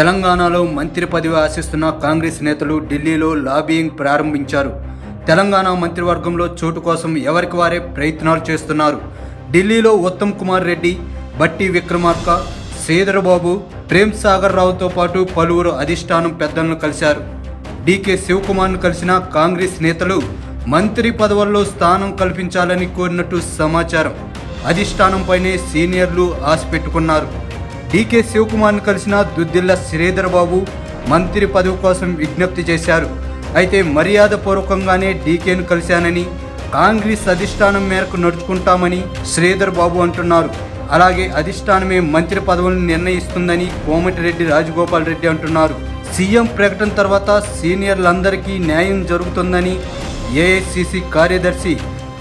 తెలంగాణలో మంత్రి పదవి ఆశిస్తున్న కాంగ్రెస్ నేతలు ఢిల్లీలో లాబీయింగ్ ప్రారంభించారు. తెలంగాణ మంత్రివర్గంలో చోటు కోసం ఎవరికి వారే ప్రయత్నాలు చేస్తున్నారు? ఢిల్లీలో ఉత్తమ్ కుమార్ రెడ్డి బట్టి విక్రమార్క శ్రీధరబాబు ప్రేమ్ సాగర్ రావుతో పాటు పలువురు అధిష్టానం పెద్దలను కలిశారు. డీకే శివకుమార్ను కలిసిన కాంగ్రెస్ నేతలు మంత్రి పదవుల్లో స్థానం కల్పించాలని కోరినట్టు సమాచారం అధిష్టానంపైనే సీనియర్లు ఆశ పెట్టుకున్నారు డీకే శివకుమార్ను కలిసిన దుద్దిల్ల శ్రీధర్ బాబు మంత్రి పదవి కోసం విజ్ఞప్తి చేశారు. అయితే మర్యాదపూర్వకంగానే డీకేను కలిశానని కాంగ్రెస్ అధిష్టానం మేరకు నడుచుకుంటామని శ్రీధర్ బాబు అంటున్నారు. అలాగే అధిష్టానమే మంత్రి పదవులను నిర్ణయిస్తుందని కోమటిరెడ్డి రాజగోపాల్ రెడ్డి అంటున్నారు. సీఎం ప్రకటన తర్వాత సీనియర్లందరికీ న్యాయం జరుగుతుందని ఏఐసిసి కార్యదర్శి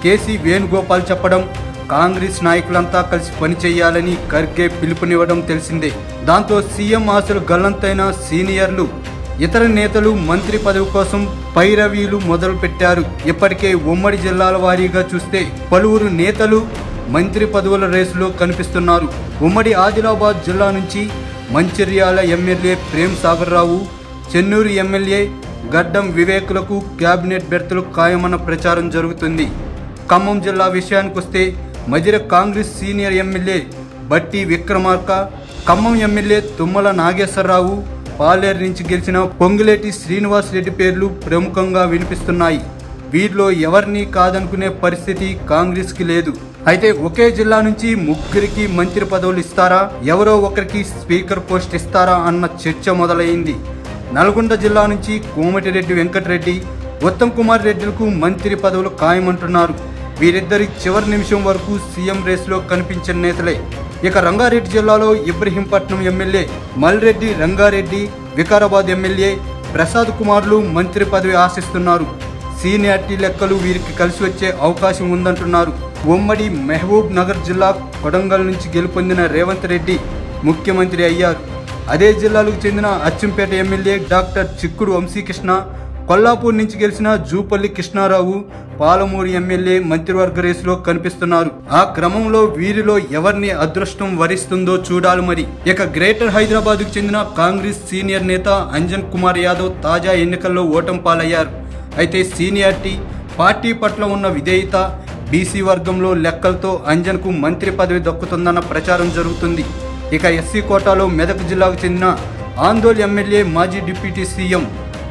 కేసీ వేణుగోపాల్ చెప్పడం కాంగ్రెస్ నాయకులంతా కలిసి పనిచేయాలని ఖర్గే పిలుపునివ్వడం తెలిసిందే. దాంతో సీఎం ఆశలు గల్లంతైన సీనియర్లు ఇతర నేతలు మంత్రి పదవి కోసం పైరవీలు మొదలుపెట్టారు. ఇప్పటికే ఉమ్మడి జిల్లాల వారీగా చూస్తే పలువురు నేతలు మంత్రి పదవుల రేసులో కనిపిస్తున్నారు. ఉమ్మడి ఆదిలాబాద్ జిల్లా నుంచి మంచిర్యాల ఎమ్మెల్యే ప్రేమ్ సాగర్ రావు చెన్నూరు ఎమ్మెల్యే గడ్డం వివేకులకు క్యాబినెట్ బెర్తులు ఖాయమన్న ప్రచారం జరుగుతుంది. ఖమ్మం జిల్లా విషయానికొస్తే Madhira Congress senior MLA Bhatti Vikramarka Khammam MLA Tummala Nageswararao Paleru నుంచి గెలిచిన పొంగులేటి శ్రీనివాస్ రెడ్డి పేర్లు ప్రముఖంగా వినిపిస్తున్నాయి. వీరిలో ఎవరిని కాదనుకునే పరిస్థితి కాంగ్రెస్కి లేదు. అయితే ఒకే జిల్లా నుంచి ముగ్గురికి మంత్రి పదవులు ఇస్తారా? ఎవరో ఒకరికి స్పీకర్ పోస్ట్ ఇస్తారా అన్న చర్చ మొదలైంది. నల్గొండ జిల్లా నుంచి కోమటిరెడ్డి వెంకటరెడ్డి ఉత్తమ్ కుమార్ రెడ్డిలకు మంత్రి పదవులు ఖాయమంటున్నారు. వీరిద్దరి చివరి నిమిషం వరకు సీఎం రేసులో కనిపించిన నేతలే. ఇక రంగారెడ్డి జిల్లాలో ఇబ్రహీంపట్నం ఎమ్మెల్యే మల్రెడ్డి రంగారెడ్డి వికారాబాద్ ఎమ్మెల్యే ప్రసాద్ కుమార్లు మంత్రి పదవి ఆశిస్తున్నారు. సీనియారిటీ లెక్కలు వీరికి కలిసి వచ్చే అవకాశం ఉందంటున్నారు. ఉమ్మడి మహబూబ్ నగర్ జిల్లా కొడంగల్ నుంచి గెలుపొందిన రేవంత్ రెడ్డి ముఖ్యమంత్రి అయ్యారు. అదే జిల్లాలకు చెందిన అచ్చంపేట ఎమ్మెల్యే డాక్టర్ చిక్కుడు వంశీకృష్ణ కొల్లాపూర్ నుంచి గెలిచిన జూపల్లి కృష్ణారావు పాలమూరు ఎమ్మెల్యే మంత్రివర్గ రేసులో కనిపిస్తున్నారు. ఆ క్రమంలో వీరిలో ఎవరిని అదృష్టం వరిస్తుందో చూడాలి మరి. ఇక గ్రేటర్ హైదరాబాద్కు చెందిన కాంగ్రెస్ సీనియర్ నేత అంజన్ కుమార్ యాదవ్ తాజా ఎన్నికల్లో ఓటం పాలయ్యారు. అయితే సీనియారిటీ పార్టీ పట్ల ఉన్న విధేయత బీసీ వర్గంలో లెక్కలతో అంజన్కు మంత్రి పదవి దక్కుతుందన్న ప్రచారం జరుగుతుంది. ఇక ఎస్సీ కోటాలో మెదక్ జిల్లాకు చెందిన ఆందోళ్ ఎమ్మెల్యే మాజీ డిప్యూటీ సీఎం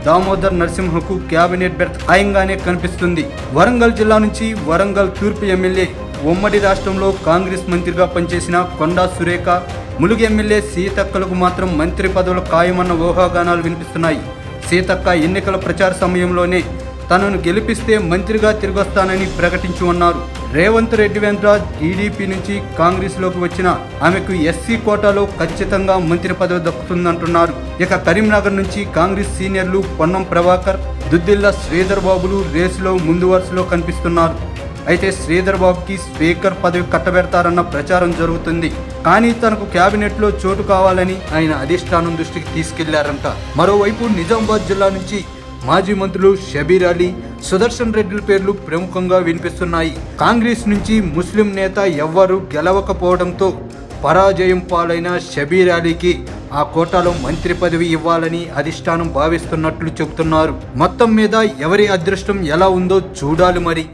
దామోదర్ నరసింహకు క్యాబినెట్ బెర్త్ ఖాయంగానే కనిపిస్తుంది. వరంగల్ జిల్లా నుంచి వరంగల్ తూర్పు ఎమ్మెల్యే ఉమ్మడి రాష్ట్రంలో కాంగ్రెస్ మంత్రిగా పనిచేసిన కొండా సురేఖ ములుగు ఎమ్మెల్యే సీతక్కలకు మాత్రం మంత్రి పదవులు ఖాయమన్న ఊహాగానాలు వినిపిస్తున్నాయి. సీతక్క ఎన్నికల ప్రచార సమయంలోనే తనను గెలిపిస్తే మంత్రిగా తిరిగొస్తానని ప్రకటించి ఉన్నారు రేవంత్ రెడ్డి వెంకరాజ్ టీడీపీ నుంచి కాంగ్రెస్లోకి వచ్చిన ఆమెకు ఎస్సీ కోటాలో ఖచ్చితంగా మంత్రి పదవి దక్కుతుందంటున్నారు. ఇక కరీంనగర్ నుంచి కాంగ్రెస్ సీనియర్లు పొన్నం ప్రభాకర్ దుద్దిల్ల శ్రీధర్ బాబులు రేసులో ముందు వరుసలో కనిపిస్తున్నారు. అయితే శ్రీధర్ బాబుకి స్పీకర్ పదవి కట్టబెడతారన్న ప్రచారం జరుగుతుంది. కానీ తనకు క్యాబినెట్లో చోటు కావాలని ఆయన అధిష్టానం దృష్టికి తీసుకెళ్ళారంట. మరోవైపు నిజామాబాద్ జిల్లా నుంచి మాజీ మంత్రులు షబీర్ అలీ సుదర్శన్ రెడ్డిల పేర్లు ప్రముఖంగా వినిపిస్తున్నాయి. కాంగ్రెస్ నుంచి ముస్లిం నేత ఎవ్వరూ గెలవకపోవడంతో పరాజయం పాలైన షబీర్ అలీకి ఆ కోటాలో మంత్రి పదవి ఇవ్వాలని అధిష్టానం భావిస్తున్నట్లు చెబుతున్నారు. మొత్తం మీద ఎవరి అదృష్టం ఎలా ఉందో చూడాలి మరి.